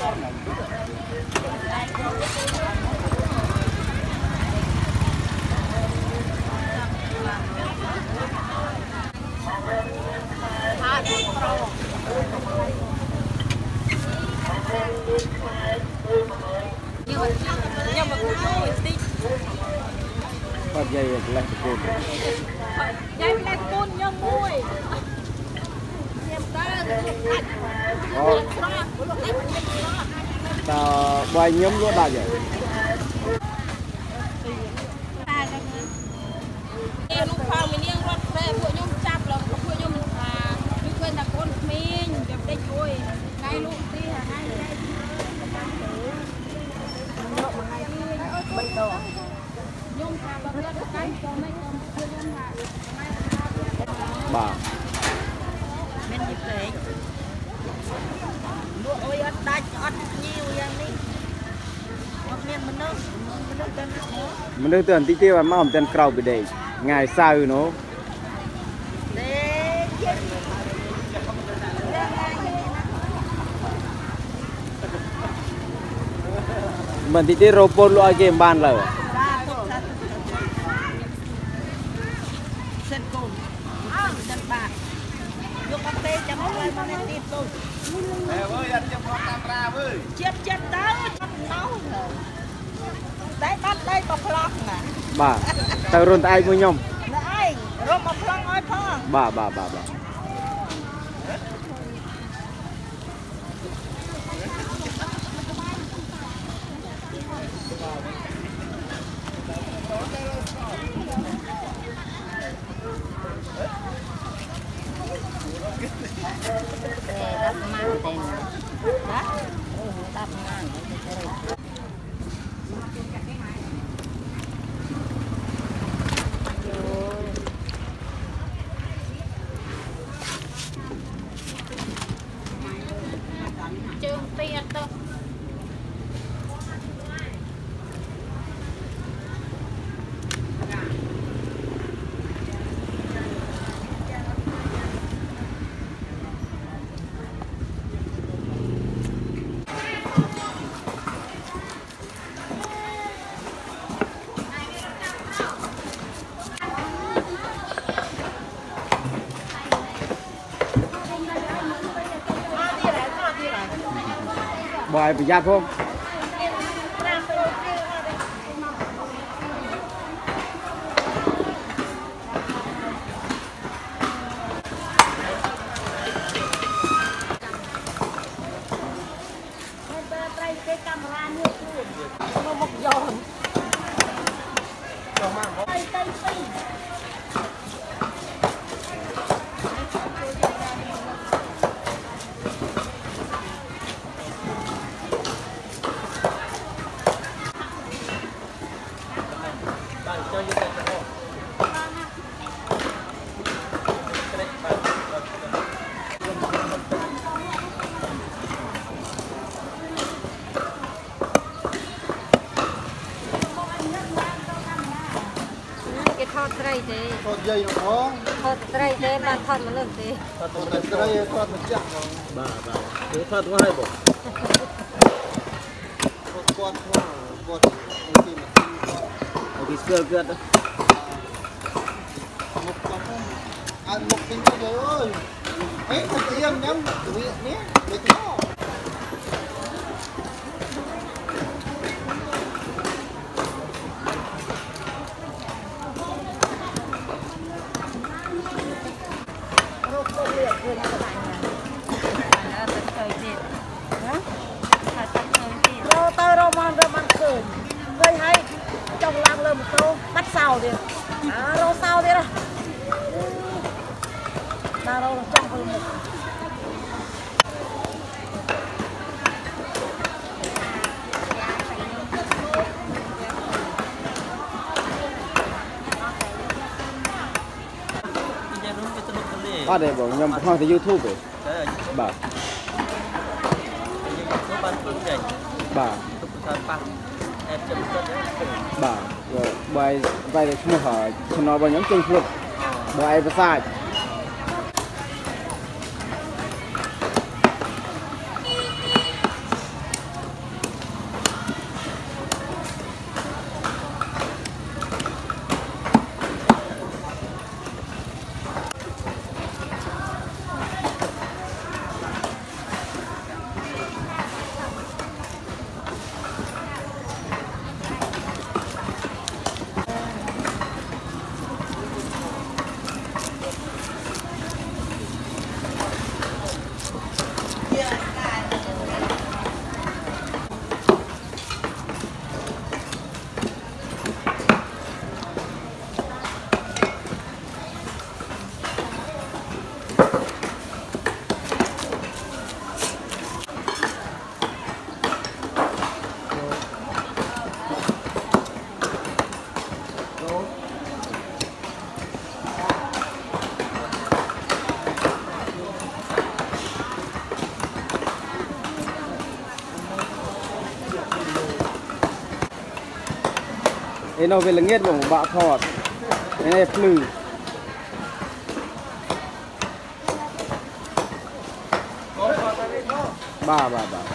ខ្ញុំមកមួយតិចគាត់និយាយកន្លែងប្រគួតយាយលេខគូនខ្ញុំមួយខ្ញុំតើអូតើបាយខ្ញុំលក់ដាច់ហើយ តែនោះផងមីនាងរត់ព្រែពួកខ្ញុំចាប់ឡើងពួកខ្ញុំថាគឺឃើញតែកូនក្មេងវាដេកជួយថ្ងៃលោកទីថ្ងៃយាយបីដងខ្ញុំថាបើរត់ទៅកាយទៅមិនខ្ញុំខ្ញុំថាបាទមិនយីពេក លក់អុយអត់ដាច់អត់ញីវយ៉ាងនេះអត់មានមនុស្សមនុស្សទៅណាមកមនុស្សទៅបន្តិចទៀតមកមិនទាន់ក្រោកពីដេកថ្ងៃសៅរ៍នោះដេកចិត្តរឿងណាយីណាបន្តិចទៀតរោពូនលក់ឲ្យគេមិនបានឡើយ សាធុសាធុសិនកូនអើសិនបាទយកកាហ្វេចាំឲ្យមកនេះទៀ តទៅអើវើយអត់ចាប់ផងកាមេរ៉ាវើយជាតិចិត្តទៅចិត្តណោតែបាត់ដៃបប្លង់ណាបាទទៅរុនត្អែកមួយខ្ញុំនៅឯងរកបប្លង់ឲ្យផងបាទបាទបាទបាទ បាយប្រ ថតត្រីទេថតយាយនោះផងថតត្រីទេបានថតមនុស្សទេថតតែស្រីថតម្ចាស់ផងបាទបាទគឺថតមកឲ្យបងថតគាត់ផងគាត់អង្គទីមកឲ្យពីស្គាល់គាត់មុខគាត់ផងឲ្យមុខពេញទៅយាយអើយអេតែទៀមញ៉ាំវានេះដូចនោះ អត់ទេបងខ្ញុំបង្ហោះទៅ YouTube ទេតែបាទយើងទៅបានព្រឹងចេញបាទទៅថាប៉ះអែបចិត្តចិត្តបាទបាយបាយតែឈ្មោះហើយ channel របស់ខ្ញុំចេញភ្លុកបាយប្រសាទ ឯនោះវាល្ងាចបងបាក់ថតឯនេះភ្លឺបាទបាទបាទ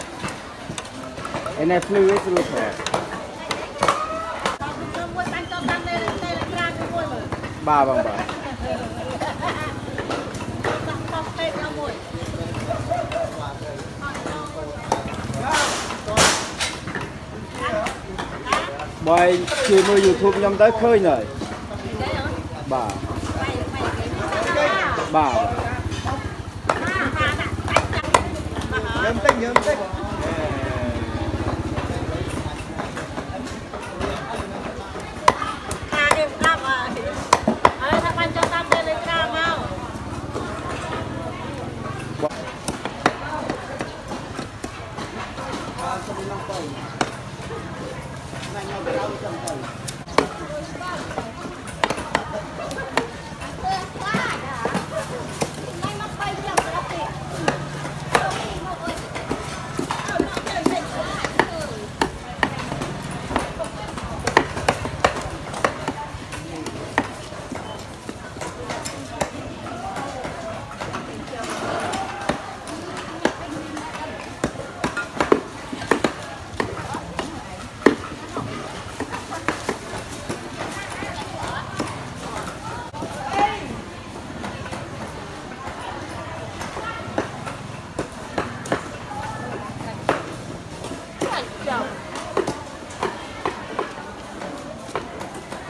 ឯនេះភ្លឺឯស្រួលថតមួយបាញ់ចូលតាមនៅនៅក្រាមមួយមើលបាទបងបាទ ដាក់តោះពេកដល់មួយ បើឯងជួយមើល YouTube ខ្ញុំទៅឃើញហើយបាទបាទ ញើមតិចញើមតិច ខានេះស្ដាប់ហើយហើយថាបាញ់ចូលតាមនៅក្រាមមក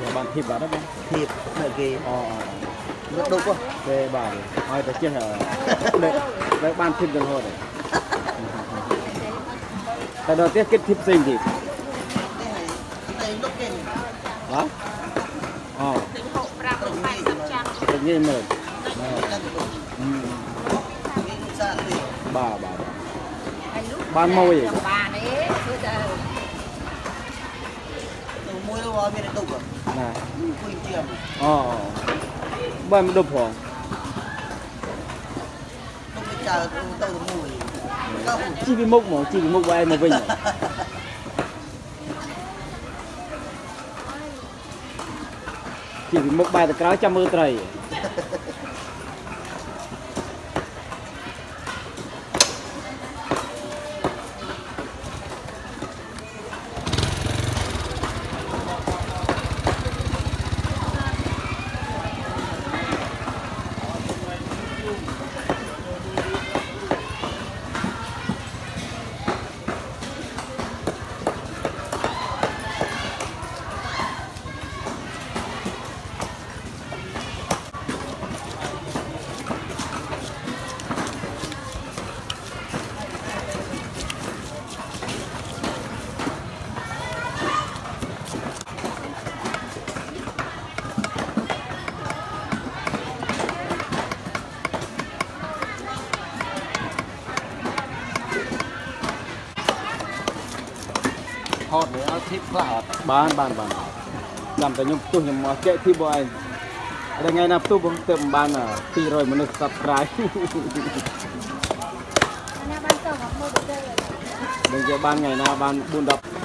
វាបានធីបបាត់ហើយបង ធៀបនៅគេ អូ រត់ដុកហ៎ ទេបាទឲ្យតែ ចេះដល់បានធីបទៅរហូតតែដល់ទៀតគិតធីបផ្សេងទៀតតែលុកគេបាទអូទិញ65 80ចាំទៅងាយមើលចាំទៅគេសាទេបាទបាទហើយលុះបានមួយឯងបានទេគឺតែទៅមួយទៅឲ្យមានដុក ណាគួយជាមអូបើមិនដប់ផងដុកទៅចើទៅទៅមួយក៏ជីពីមុខហ្មងជីពីមុខបែរមកវិញជីពីមុខបែរទៅក្រោយចាំមើលត្រី ហត់ឲ្យធៀបខ្លះអត់បានបានបានចាំតែខ្ញុំផ្ទុះខ្ញុំមកចែកទីបងឯងតែថ្ងៃណាផ្ទុះបងទៅមិនបាន200មនុស្ស Subscribe ណាបានទៅមកមើលទៅនឹងជាបានថ្ងៃណាបាន4 10